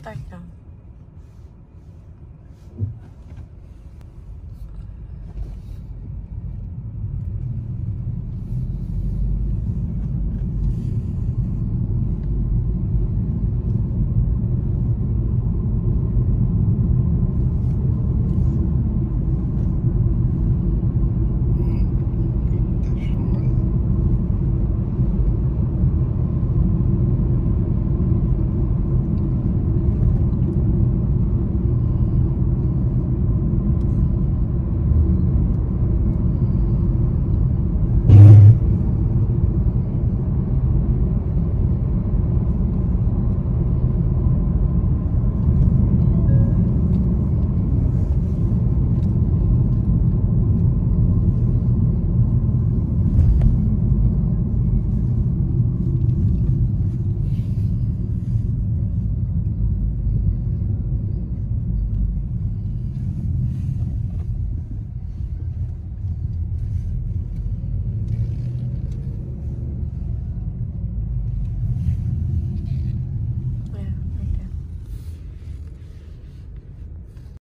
start now.